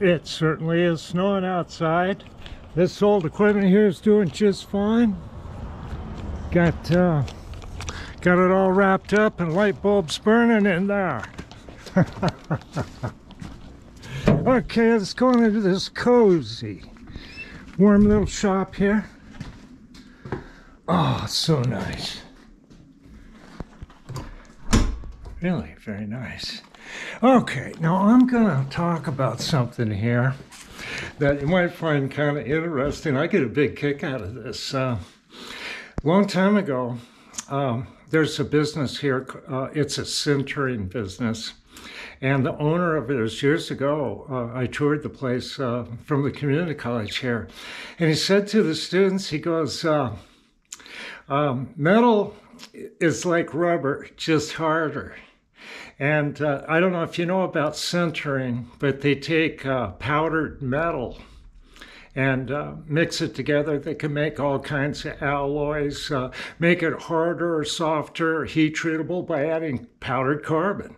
It certainly is snowing outside. This old equipment here is doing just fine. Got uh, got it all wrapped up and light bulbs burning in there. okay, let's go into this cozy, warm little shop here. Oh, so nice. Really, very nice. Okay, now I'm going to talk about something here that you might find kind of interesting. I get a big kick out of this. Uh, long time ago, um, there's a business here. Uh, it's a sintering business. And the owner of it is years ago. Uh, I toured the place uh, from the community college here. And he said to the students, he goes, uh, um, metal is like rubber, just harder. And uh, I don't know if you know about sintering, but they take uh, powdered metal and uh, mix it together. They can make all kinds of alloys, uh, make it harder or softer, heat treatable by adding powdered carbon.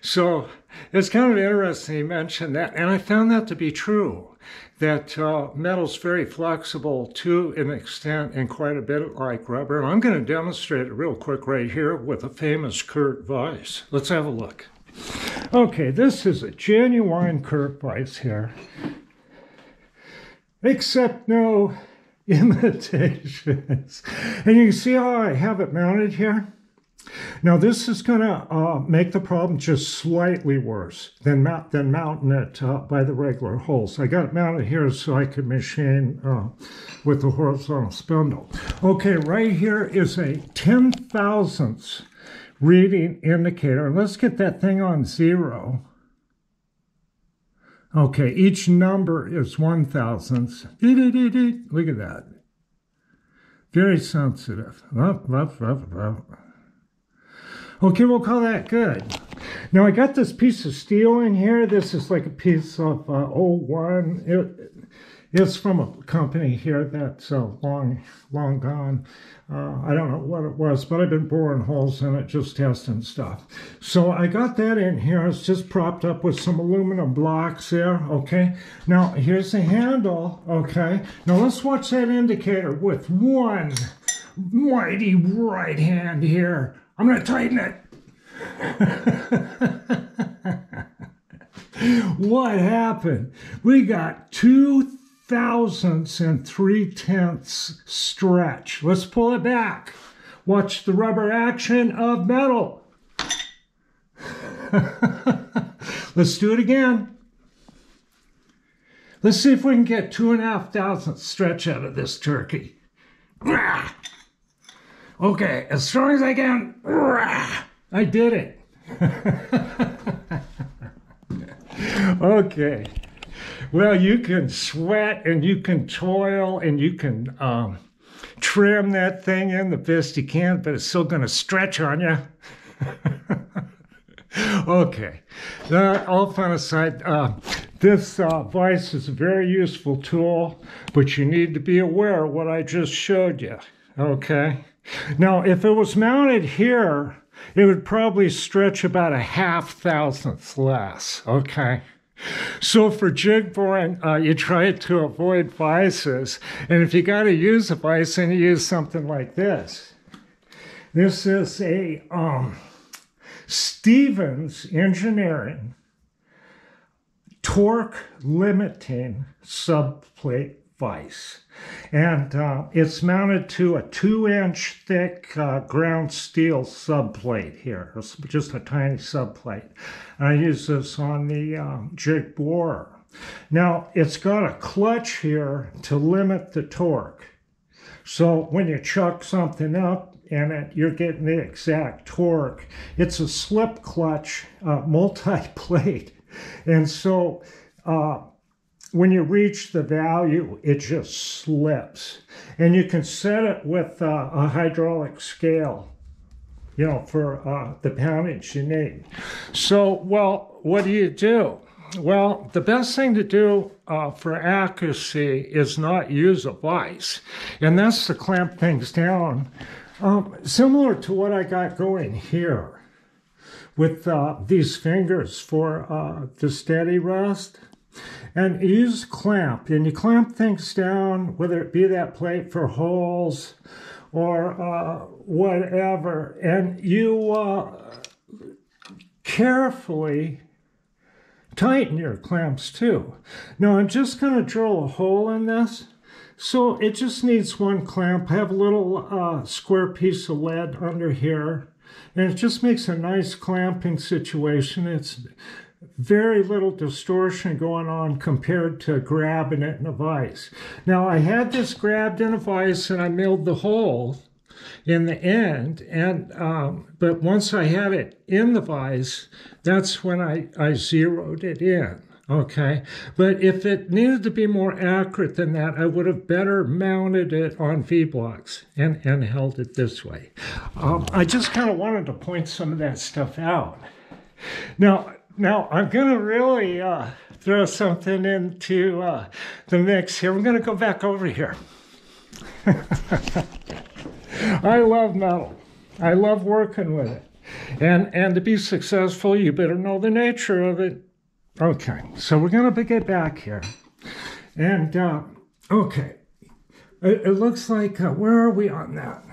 So it's kind of interesting you mentioned that. And I found that to be true that uh, metal's very flexible to an extent and quite a bit like rubber. And I'm going to demonstrate it real quick right here with a famous Kurt vise. Let's have a look. Okay, this is a genuine Kurt vise here, except no imitations. And you can see how I have it mounted here. Now this is going to uh, make the problem just slightly worse than, than mounting it uh, by the regular holes. I got it mounted here so I could machine uh, with the horizontal spindle. Okay, right here is a 10 thousandths reading indicator. Let's get that thing on zero. Okay, each number is one thousandths. Look at that. Very sensitive. Okay, we'll call that good. Now I got this piece of steel in here. This is like a piece of uh, O1. It, it's from a company here that's uh, long, long gone. Uh, I don't know what it was, but I've been boring holes in it, just testing stuff. So I got that in here. It's just propped up with some aluminum blocks there, okay? Now, here's the handle, okay? Now let's watch that indicator with one mighty right hand here. I'm going to tighten it. what happened? We got two thousandths and three tenths stretch. Let's pull it back. Watch the rubber action of metal. Let's do it again. Let's see if we can get two and a half thousandths stretch out of this turkey. Okay, as strong as I can. I did it. okay. Well, you can sweat and you can toil and you can um, tram that thing in the best you can, but it's still going to stretch on you. okay. Uh, all fun aside, uh, this uh, vise is a very useful tool, but you need to be aware of what I just showed you. Okay. Now, if it was mounted here, it would probably stretch about a half thousandth less, okay? So for jig boring, uh, you try to avoid vices. And if you got to use a vice, then you use something like this. This is a um, Stevens Engineering torque limiting subplate vise. And uh, it's mounted to a two inch thick uh, ground steel subplate here, just a tiny subplate. And I use this on the uh, jig borer. Now it's got a clutch here to limit the torque. So when you chuck something up and it, you're getting the exact torque, it's a slip clutch uh, multi-plate. And so uh, when you reach the value, it just slips. And you can set it with uh, a hydraulic scale, you know, for uh, the poundage you need. So, well, what do you do? Well, the best thing to do uh, for accuracy is not use a vise, and that's to clamp things down. Um, similar to what I got going here with uh, these fingers for uh, the steady rest. And use clamp and you clamp things down, whether it be that plate for holes or uh, whatever, and you uh, carefully tighten your clamps too. Now I'm just going to drill a hole in this. So it just needs one clamp. I have a little uh, square piece of lead under here. And it just makes a nice clamping situation. It's very little distortion going on compared to grabbing it in a vise. Now I had this grabbed in a vise and I milled the hole in the end. And um, but once I had it in the vise, that's when I, I zeroed it in. Okay, but if it needed to be more accurate than that, I would have better mounted it on V blocks and, and held it this way. Um, I just kind of wanted to point some of that stuff out. Now, now I'm going to really uh, throw something into uh, the mix here. We're going to go back over here. I love metal. I love working with it. And, and to be successful, you better know the nature of it. Okay, so we're going to get back here. And, uh, okay, it, it, looks like, uh, where are we on that?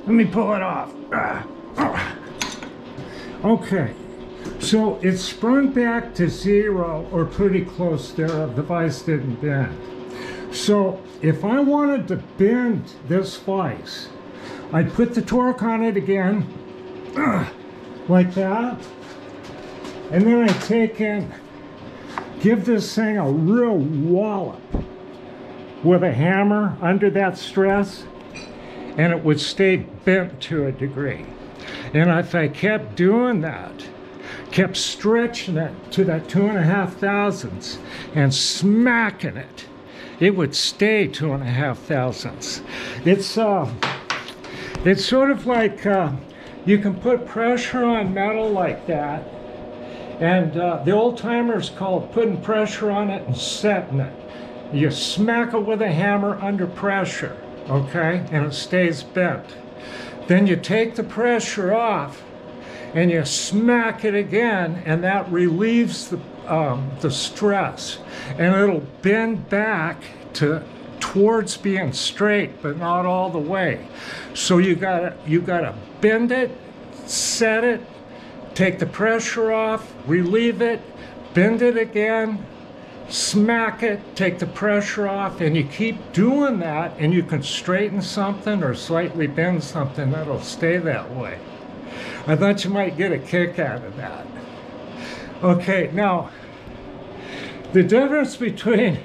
Let me pull it off. Ah, ah. Okay, so it sprung back to zero or pretty close there. The vise didn't bend. So if I wanted to bend this vise, I'd put the torque on it again, like that. And then I take in, give this thing a real wallop with a hammer under that stress, and it would stay bent to a degree. And if I kept doing that, kept stretching it to that two and a half thousandths and smacking it, it would stay two and a half thousandths. It's uh, it's sort of like uh, you can put pressure on metal like that, and uh, the old timers call it putting pressure on it and setting it. You smack it with a hammer under pressure, okay, and it stays bent. Then you take the pressure off and you smack it again, and that relieves the, um, the stress. And it'll bend back to towards being straight, but not all the way. So you gotta you gotta bend it, set it, take the pressure off, relieve it, bend it again, smack it, take the pressure off, and you keep doing that, and you can straighten something or slightly bend something that'll stay that way. I thought you might get a kick out of that. Okay, now, the difference between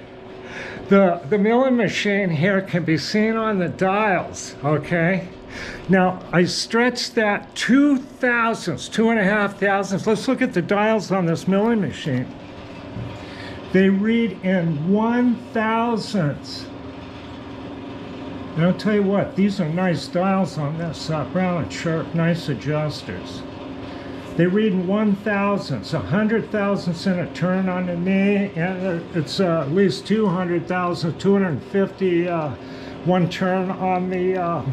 the, the milling machine here can be seen on the dials, okay? Now, I stretched that two thousandths, two and a half thousandths. Let's look at the dials on this milling machine. They read in one thousandths. And I'll tell you what, these are nice dials on this uh, Brown and Sharpe, nice adjusters. They read one thousandths, a hundred thousandths in a turn on the knee, and it's uh, at least 200,000, 250 uh, one turn on the uh,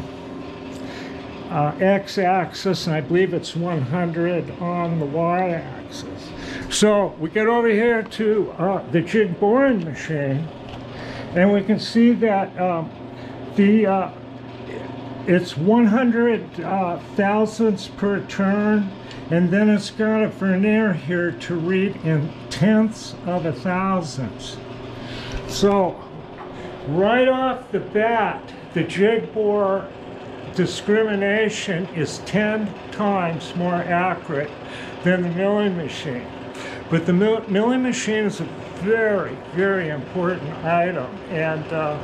uh, x-axis, and I believe it's 100 on the y-axis. So we get over here to uh, the jig boring machine, and we can see that um, the uh, it's 100 uh, thousandths per turn and then it's got a vernier here to read in tenths of a thousandths so right off the bat the jig bore discrimination is 10 times more accurate than the milling machine. But the milling machine is a very very important item and uh,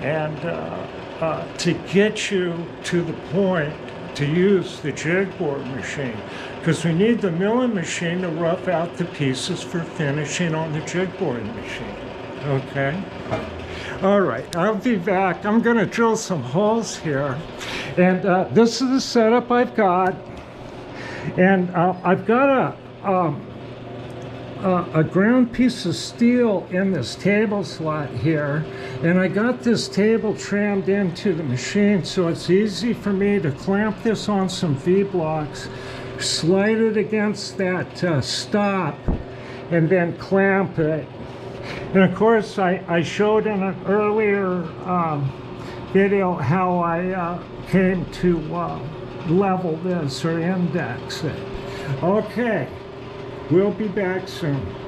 and uh, uh, to get you to the point to use the jig bore machine because we need the milling machine to rough out the pieces for finishing on the jig bore machine. Okay? All right, I'll be back. I'm going to drill some holes here. And uh, this is the setup I've got. And uh, I've got a, um, uh, a ground piece of steel in this table slot here and I got this table trammed into the machine so it's easy for me to clamp this on some V-blocks slide it against that uh, stop and then clamp it And of course, I, I showed in an earlier um, video how I uh, came to uh, level this or index it. Okay, we'll be back soon.